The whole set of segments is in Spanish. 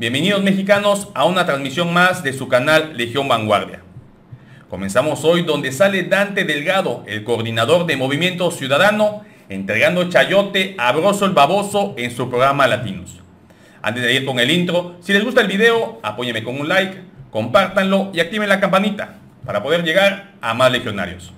Bienvenidos mexicanos a una transmisión más de su canal Legión Vanguardia. Comenzamos hoy donde sale Dante Delgado, el coordinador de Movimiento Ciudadano, entregando chayote a Broso el Baboso en su programa Latinos. Antes de ir con el intro, si les gusta el video, apóyeme con un like, compártanlo y activen la campanita para poder llegar a más legionarios.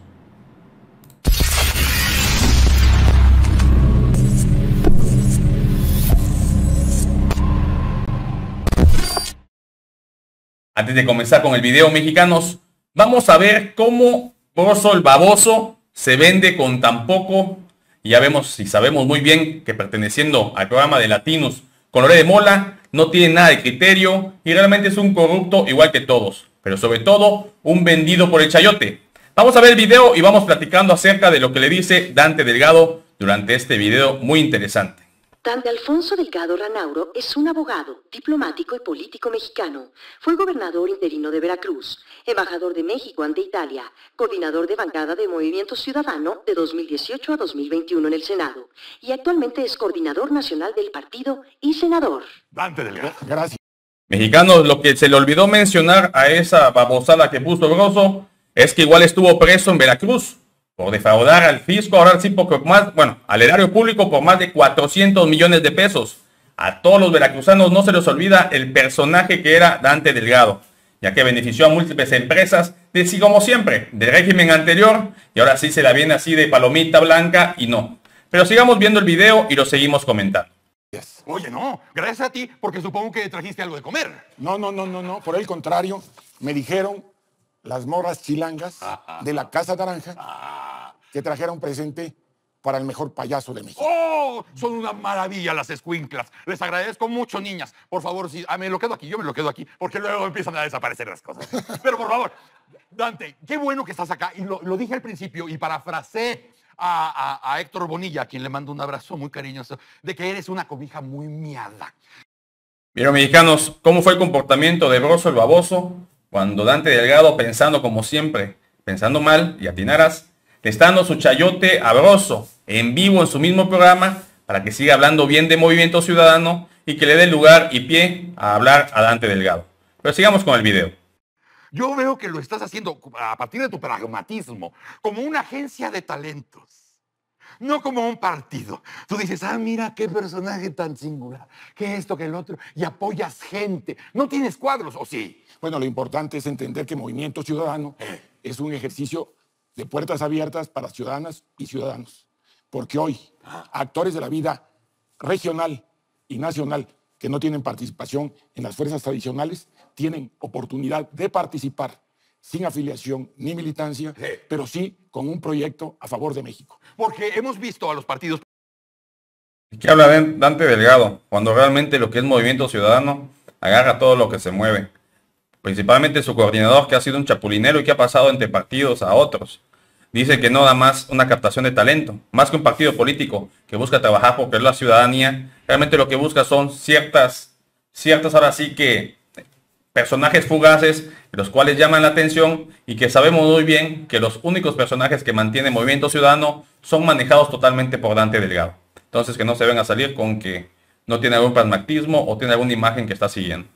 Antes de comenzar con el video, mexicanos, vamos a ver cómo Broso el Baboso se vende con tan poco. Ya vemos si sabemos muy bien que perteneciendo al programa de Latinos con de Mola, no tiene nada de criterio y realmente es un corrupto igual que todos. Pero sobre todo, un vendido por el chayote. Vamos a ver el video y vamos platicando acerca de lo que le dice Dante Delgado durante este video muy interesante. Dante Alfonso Delgado Ranauro es un abogado, diplomático y político mexicano. Fue gobernador interino de Veracruz, embajador de México ante Italia, coordinador de bancada de Movimiento Ciudadano de 2018 a 2021 en el Senado y actualmente es coordinador nacional del partido y senador. Dante Delgado. Gracias. Mexicanos, lo que se le olvidó mencionar a esa babosada que puso Grosso es que igual estuvo preso en Veracruz por defraudar al fisco, ahora sí, por más, bueno, al erario público por más de 400 millones de pesos. A todos los veracruzanos no se les olvida el personaje que era Dante Delgado, ya que benefició a múltiples empresas, de sí como siempre, del régimen anterior, y ahora sí se la viene así de palomita blanca y no. Pero sigamos viendo el video y lo seguimos comentando. Oye, no, gracias a ti, porque supongo que trajiste algo de comer. No, no, no, no, no, por el contrario, me dijeron las morras chilangas de la Casa Naranja que trajera un presente para el mejor payaso de México. ¡Oh! Son una maravilla las escuinclas. Les agradezco mucho, niñas. Por favor, si ah, me lo quedo aquí, yo me lo quedo aquí, porque luego empiezan a desaparecer las cosas. Pero por favor, Dante, qué bueno que estás acá. Y lo, dije al principio y parafrasé a, a, Héctor Bonilla, a quien le mando un abrazo muy cariñoso, de que eres una cobija muy miada. Miren, mexicanos, ¿cómo fue el comportamiento de Broso el baboso cuando Dante Delgado, pensando como siempre, pensando mal y atinaras, le está dando su chayote a Broso en vivo en su mismo programa para que siga hablando bien de Movimiento Ciudadano y que le dé lugar y pie a hablar a Dante Delgado. Pero sigamos con el video. Yo veo que lo estás haciendo a partir de tu pragmatismo, como una agencia de talentos, no como un partido. Tú dices, ah, mira qué personaje tan singular, que esto, que el otro, y apoyas gente. No tienes cuadros, ¿o sí? Bueno, lo importante es entender que Movimiento Ciudadano es un ejercicio de puertas abiertas para ciudadanas y ciudadanos. Porque hoy, actores de la vida regional y nacional que no tienen participación en las fuerzas tradicionales, tienen oportunidad de participar sin afiliación ni militancia, pero sí con un proyecto a favor de México. Porque hemos visto a los partidos... ¿Qué habla Dante Delgado? Cuando realmente lo que es Movimiento Ciudadano agarra todo lo que se mueve principalmente su coordinador que ha sido un chapulinero y que ha pasado entre partidos a otros. Dice que no da más una captación de talento, más que un partido político que busca trabajar por la ciudadanía, realmente lo que busca son ciertas, ciertas ahora sí que personajes fugaces, los cuales llaman la atención y que sabemos muy bien que los únicos personajes que mantiene Movimiento Ciudadano son manejados totalmente por Dante Delgado. Entonces que no se ven a salir con que no tiene algún pragmatismo o tiene alguna imagen que está siguiendo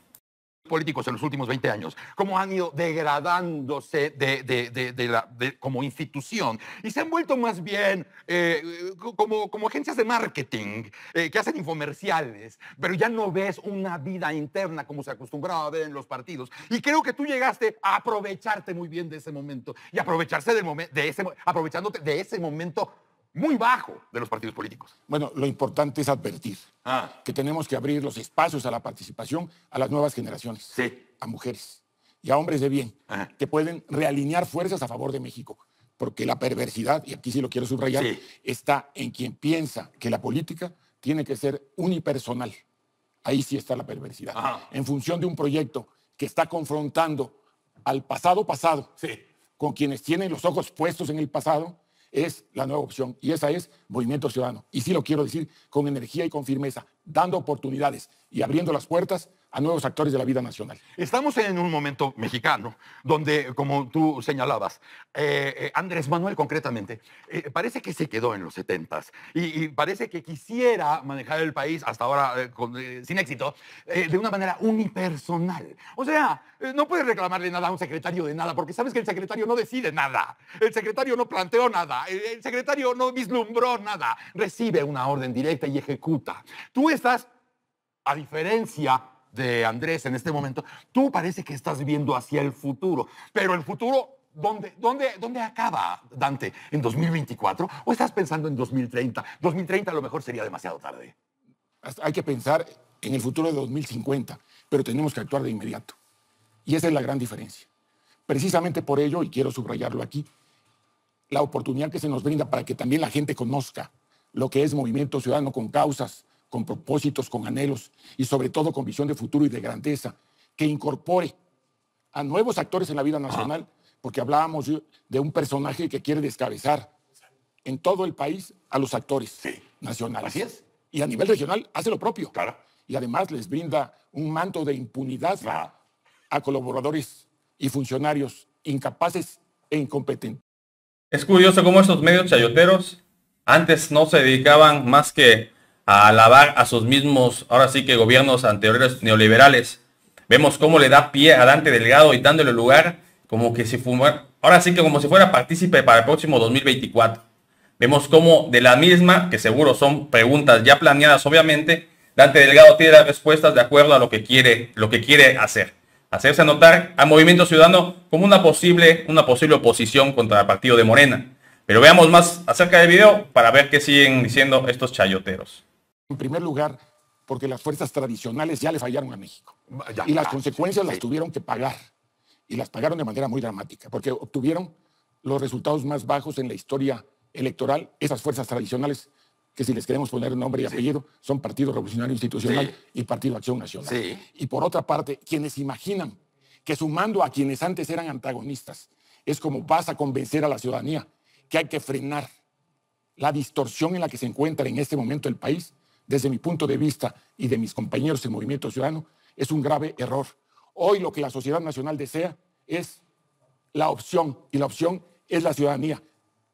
políticos en los últimos 20 años, cómo han ido degradándose de, como institución y se han vuelto más bien eh, como, agencias de marketing eh, que hacen infomerciales, pero ya no ves una vida interna como se acostumbraba a ver en los partidos. Y creo que tú llegaste a aprovecharte muy bien de ese momento y aprovecharse del momento, de ese, aprovechándote de ese momento muy bajo de los partidos políticos. Bueno, lo importante es advertir ah. que tenemos que abrir los espacios a la participación a las nuevas generaciones, a mujeres y a hombres de bien, que pueden realinear fuerzas a favor de México. Porque la perversidad, y aquí sí lo quiero subrayar, está en quien piensa que la política tiene que ser unipersonal. Ahí sí está la perversidad. En función de un proyecto que está confrontando al pasado pasado con quienes tienen los ojos puestos en el pasado es la nueva opción y esa es Movimiento Ciudadano. Y sí lo quiero decir con energía y con firmeza, dando oportunidades y abriendo las puertas a nuevos actores de la vida nacional. Estamos en un momento mexicano donde, como tú señalabas, eh, eh, Andrés Manuel concretamente, eh, parece que se quedó en los 70 y, y, parece que quisiera manejar el país hasta ahora sin éxito de una manera unipersonal. O sea, no puedes reclamarle nada a un secretario de nada porque sabes que el secretario no decide nada, el secretario no planteó nada, el secretario no vislumbró nada, recibe una orden directa y ejecuta. Tú estás, a diferencia de Andrés en este momento, tú parece que estás viendo hacia el futuro, pero el futuro ¿Dónde, dónde, ¿Dónde acaba Dante? ¿En 2024? ¿O estás pensando en 2030? 2030 a lo mejor sería demasiado tarde. Hay que pensar en el futuro de 2050, pero tenemos que actuar de inmediato. Y esa es la gran diferencia. Precisamente por ello, y quiero subrayarlo aquí, la oportunidad que se nos brinda para que también la gente conozca lo que es movimiento ciudadano con causas, con propósitos, con anhelos y sobre todo con visión de futuro y de grandeza, que incorpore a nuevos actores en la vida nacional, porque hablábamos de un personaje que quiere descabezar en todo el país a los actores nacionales. Así es. Y a nivel regional hace lo propio. Claro. Y además les brinda un manto de impunidad a colaboradores y funcionarios incapaces e incompetentes. Es curioso cómo estos medios chayoteros antes no se dedicaban más que a alabar a sus mismos, ahora sí que gobiernos anteriores neoliberales. Vemos cómo le da pie a Dante Delgado y dándole lugar como que si fuera, ahora sí que como si fuera partícipe para el próximo 2024. Vemos cómo de la misma, que seguro son preguntas ya planeadas obviamente, Dante Delgado tiene las respuestas de acuerdo a lo que quiere, lo que quiere hacer. Hacerse notar al Movimiento Ciudadano como una posible, una posible oposición contra el partido de Morena. Pero veamos más acerca del video para ver qué siguen diciendo estos chayoteros. En primer lugar, porque las fuerzas tradicionales ya le fallaron a México. y las consecuencias las tuvieron que pagar. Y las pagaron de manera muy dramática, porque obtuvieron los resultados más bajos en la historia electoral, esas fuerzas tradicionales, que si les queremos poner nombre y apellido, son Partido Revolucionario Institucional y Partido Acción Nacional. Y por otra parte, quienes imaginan que sumando a quienes antes eran antagonistas, es como vas a convencer a la ciudadanía que hay que frenar la distorsión en la que se encuentra en este momento el país, desde mi punto de vista y de mis compañeros del Movimiento Ciudadano, es un grave error. Hoy lo que la sociedad nacional desea es la opción, y la opción es la ciudadanía.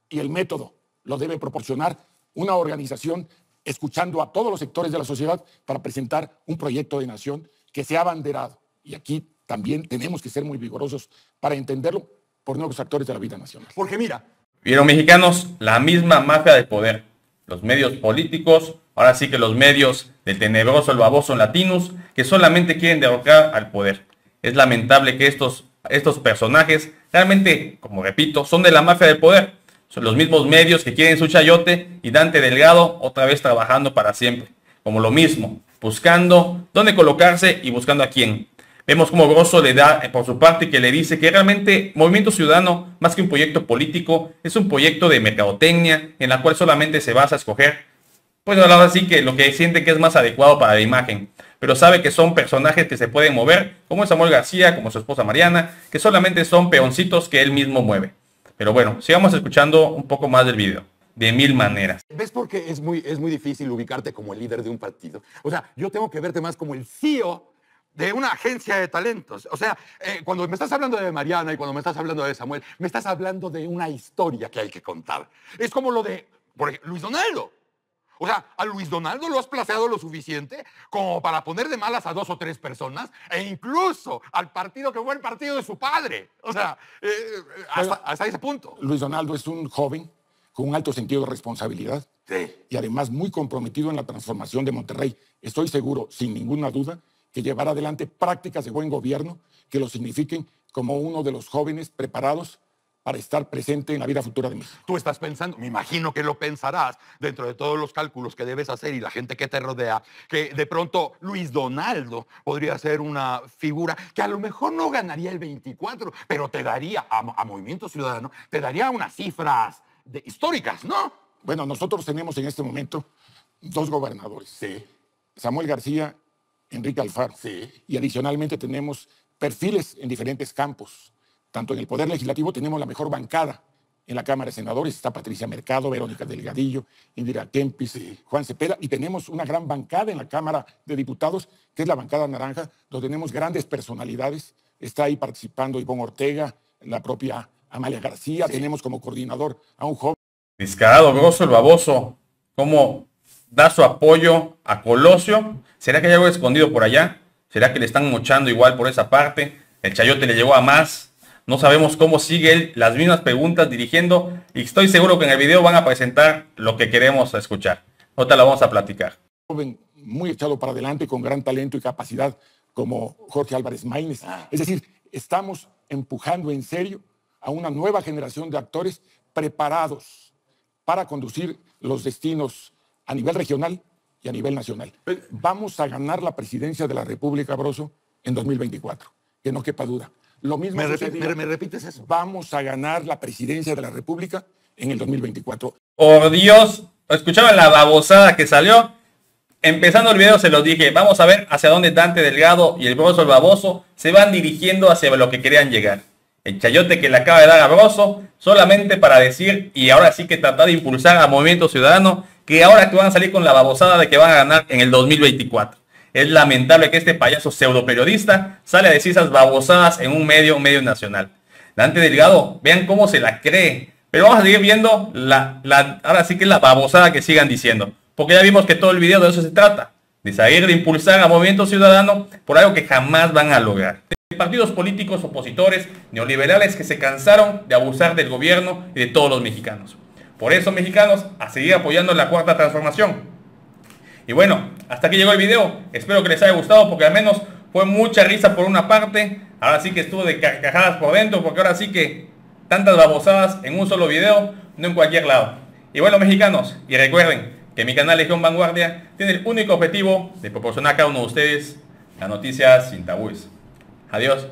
Y el método lo debe proporcionar una organización escuchando a todos los sectores de la sociedad para presentar un proyecto de nación que sea abanderado. Y aquí también tenemos que ser muy vigorosos para entenderlo por nuevos actores de la vida nacional. Porque mira. Vieron mexicanos, la misma mafia de poder. Los medios políticos, Ahora sí que los medios del tenebroso, el baboso latinos, que solamente quieren derrocar al poder. Es lamentable que estos, estos personajes realmente, como repito, son de la mafia del poder. Son los mismos medios que quieren su chayote y Dante Delgado otra vez trabajando para siempre. Como lo mismo, buscando dónde colocarse y buscando a quién. Vemos como Grosso le da eh, por su parte que le dice que realmente Movimiento Ciudadano, más que un proyecto político, es un proyecto de mercadotecnia en la cual solamente se basa a escoger pues ahora sí que lo que siente que es más adecuado para la imagen, pero sabe que son personajes que se pueden mover, como Samuel García, como su esposa Mariana, que solamente son peoncitos que él mismo mueve. Pero bueno, sigamos escuchando un poco más del video. De mil maneras. ¿Ves por qué es muy, es muy difícil ubicarte como el líder de un partido? O sea, yo tengo que verte más como el CEO de una agencia de talentos. O sea, eh, cuando me estás hablando de Mariana y cuando me estás hablando de Samuel, me estás hablando de una historia que hay que contar. Es como lo de por Luis Donaldo. O sea, a Luis Donaldo lo has placeado lo suficiente como para poner de malas a dos o tres personas e incluso al partido que fue el partido de su padre. O sea, eh, eh, hasta, ese punto. Luis Donaldo es un joven con un alto sentido de responsabilidad y además muy comprometido en la transformación de Monterrey. Estoy seguro, sin ninguna duda, que llevará adelante prácticas de buen gobierno que lo signifiquen como uno de los jóvenes preparados para estar presente en la vida futura de México. Tú estás pensando, me imagino que lo pensarás dentro de todos los cálculos que debes hacer y la gente que te rodea, que de pronto Luis Donaldo podría ser una figura que a lo mejor no ganaría el 24, pero te daría a, Movimiento Ciudadano, te daría unas cifras históricas, ¿no? Bueno, nosotros tenemos en este momento dos gobernadores. Sí. Samuel García, Enrique Alfaro. Sí. Y adicionalmente tenemos perfiles en diferentes campos tanto en el Poder Legislativo tenemos la mejor bancada En la Cámara de Senadores está Patricia Mercado, Verónica Delgadillo, Indira Kempis, Juan Cepeda, y tenemos una gran bancada en la Cámara de Diputados, que es la bancada naranja, donde tenemos grandes personalidades. Está ahí participando Ivonne Ortega, la propia Amalia García, tenemos como coordinador a un joven. Descarado, grosso, el baboso, ¿cómo da su apoyo a Colosio? ¿Será que hay algo escondido por allá? ¿Será que le están mochando igual por esa parte? El chayote le llegó a más. No sabemos cómo sigue él las mismas preguntas dirigiendo y estoy seguro que en el video van a presentar lo que queremos escuchar. Ahorita la vamos a platicar. Joven muy echado para adelante con gran talento y capacidad como Jorge Álvarez Maínez. Ah. Es decir, estamos empujando en serio a una nueva generación de actores preparados para conducir los destinos a nivel regional y a nivel nacional. Vamos a ganar la presidencia de la República, Broso, en 2024, que no quepa duda. Lo mismo ¿Me, me, repites eso? Vamos a ganar la presidencia de la República en el 2024. Por Dios, ¿escuchaban la babosada que salió? Empezando el video se los dije, vamos a ver hacia dónde Dante Delgado y el Broso el Baboso se van dirigiendo hacia lo que querían llegar. El chayote que le acaba de dar a Broso solamente para decir y ahora sí que tratar de impulsar a Movimiento Ciudadano que ahora que van a salir con la babosada de que van a ganar en el 2024. Es lamentable que este payaso pseudo periodista sale a decir esas babosadas en un medio, medio nacional. Dante Delgado, vean cómo se la cree. Pero vamos a seguir viendo la, la, ahora sí que la babosada que sigan diciendo. Porque ya vimos que todo el video de eso se trata. De salir de impulsar a Movimiento Ciudadano por algo que jamás van a lograr. De partidos políticos opositores, neoliberales que se cansaron de abusar del gobierno y de todos los mexicanos. Por eso, mexicanos, a seguir apoyando la cuarta transformación. Y bueno, hasta aquí llegó el video. Espero que les haya gustado porque al menos fue mucha risa por una parte. Ahora sí que estuvo de carcajadas por dentro porque ahora sí que tantas babosadas en un solo video, no en cualquier lado. Y bueno, mexicanos, y recuerden que mi canal Legión Vanguardia tiene el único objetivo de proporcionar a cada uno de ustedes las noticias sin tabúes. Adiós.